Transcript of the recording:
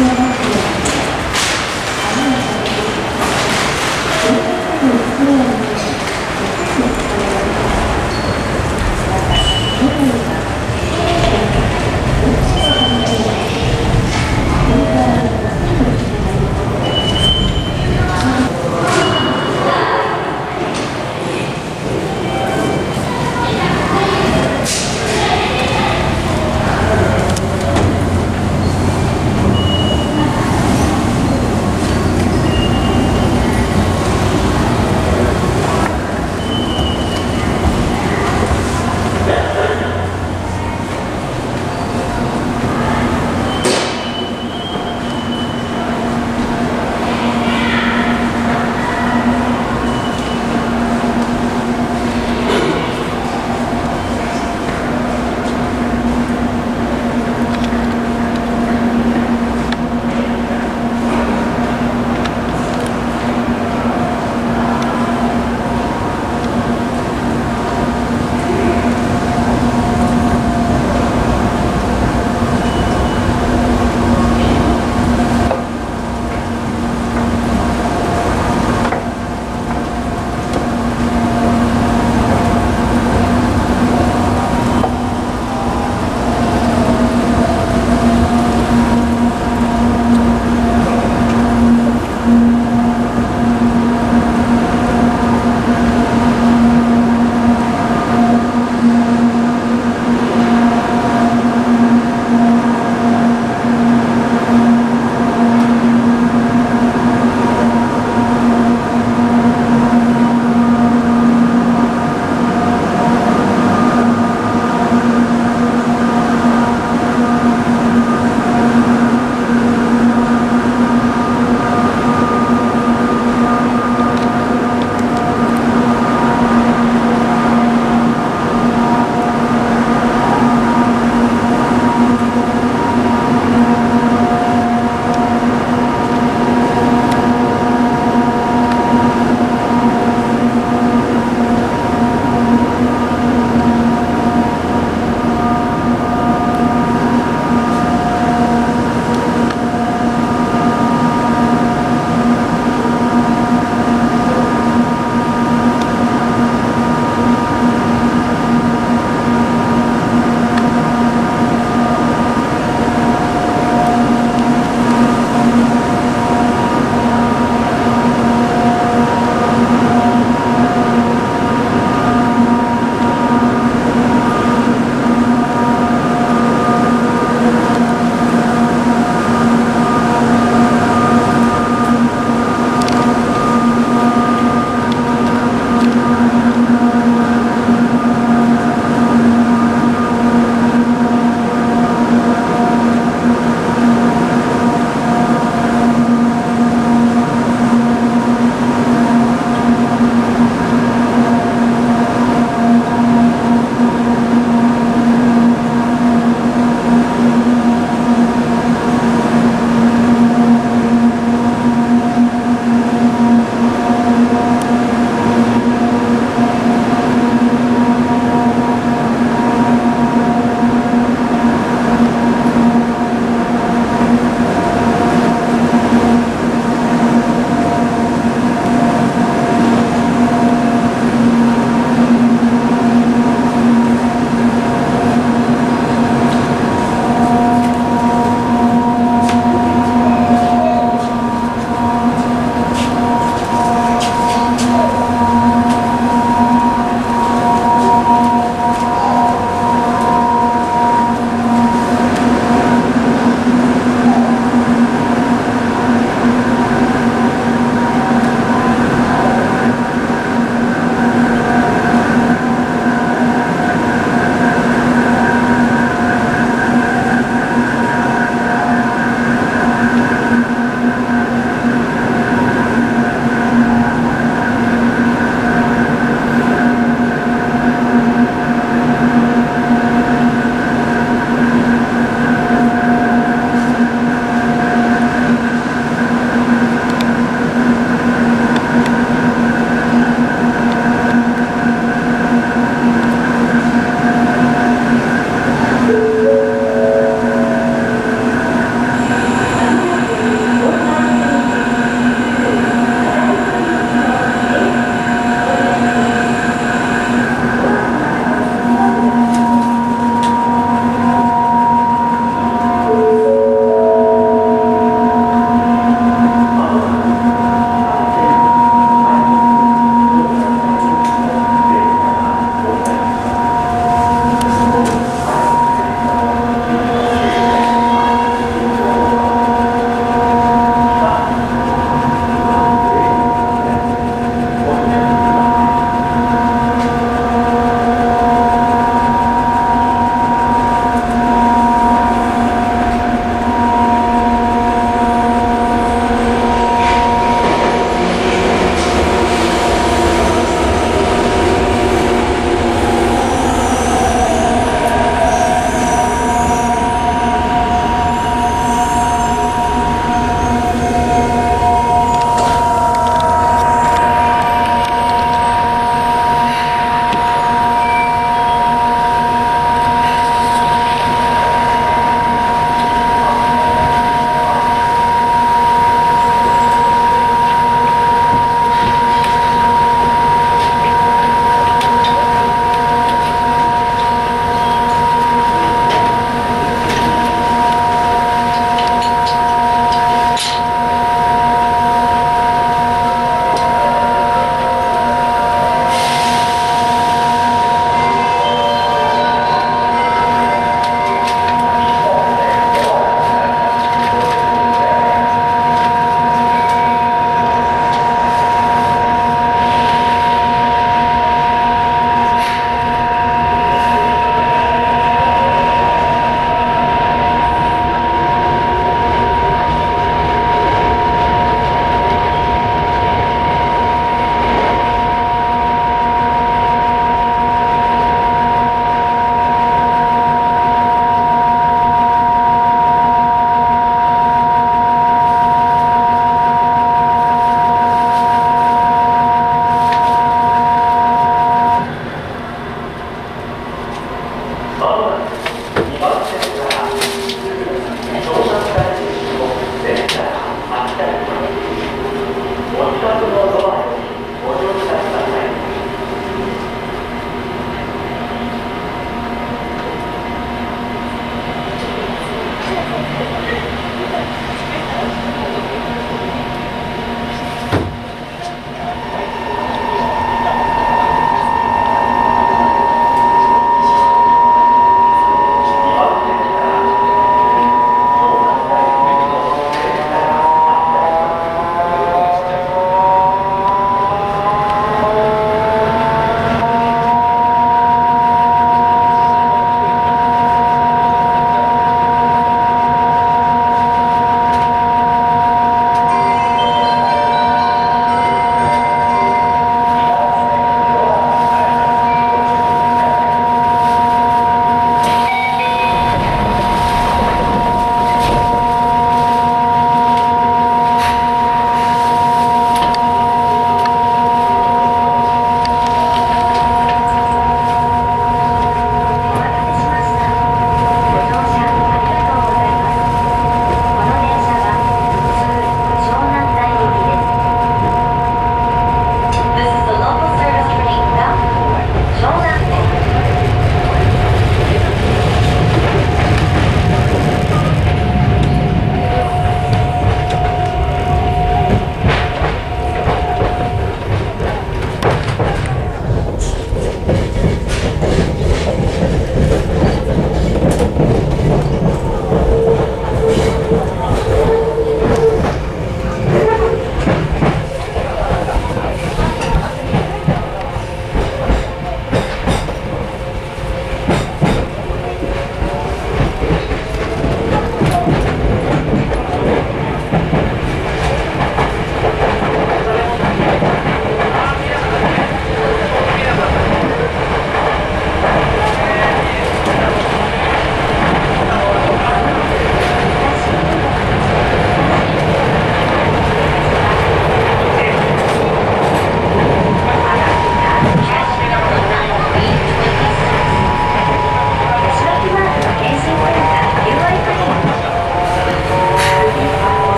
Yeah.